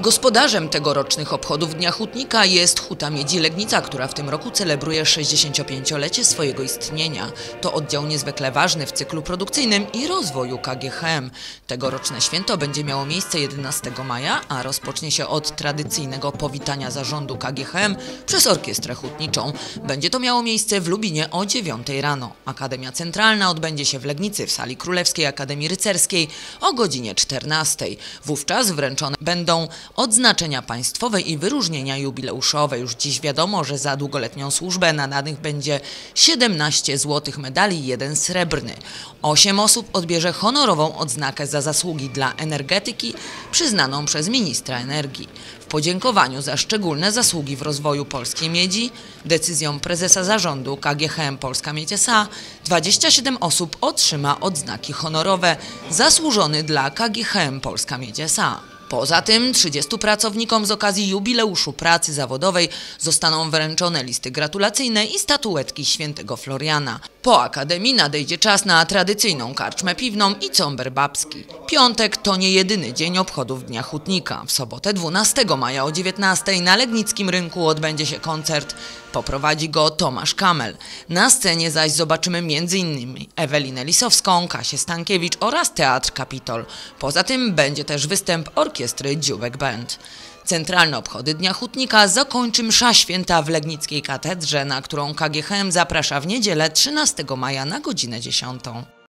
Gospodarzem tegorocznych obchodów Dnia Hutnika jest Huta Miedzi Legnica, która w tym roku celebruje 65-lecie swojego istnienia. To oddział niezwykle ważny w cyklu produkcyjnym i rozwoju KGHM. Tegoroczne święto będzie miało miejsce 11 maja, a rozpocznie się od tradycyjnego powitania zarządu KGHM przez Orkiestrę Hutniczą. Będzie to miało miejsce w Lubinie o 9 rano. Akademia Centralna odbędzie się w Legnicy w sali Królewskiej Akademii Rycerskiej o godzinie 14. Wówczas wręczone będą odznaczenia państwowe i wyróżnienia jubileuszowe. Już dziś wiadomo, że za długoletnią służbę nadanych będzie 17 złotych medali i jeden srebrny. Osiem osób odbierze honorową odznakę za zasługi dla energetyki przyznaną przez ministra energii. W podziękowaniu za szczególne zasługi w rozwoju polskiej miedzi, decyzją prezesa zarządu KGHM Polska Miedź S.A. 27 osób otrzyma odznaki honorowe zasłużony dla KGHM Polska Miedź S.A. Poza tym 30 pracownikom z okazji jubileuszu pracy zawodowej zostaną wręczone listy gratulacyjne i statuetki świętego Floriana. Po Akademii nadejdzie czas na tradycyjną karczmę piwną i comber babski. Piątek to nie jedyny dzień obchodów Dnia Hutnika. W sobotę 12 maja o 19 na Legnickim Rynku odbędzie się koncert. Poprowadzi go Tomasz Kamel. Na scenie zaś zobaczymy m.in. Ewelinę Lisowską, Kasię Stankiewicz oraz Teatr Kapitol. Poza tym będzie też występ orkiestry Dziubek Band. Centralne obchody Dnia Hutnika zakończy msza święta w Legnickiej Katedrze, na którą KGHM zaprasza w niedzielę 13 maja na godzinę 10.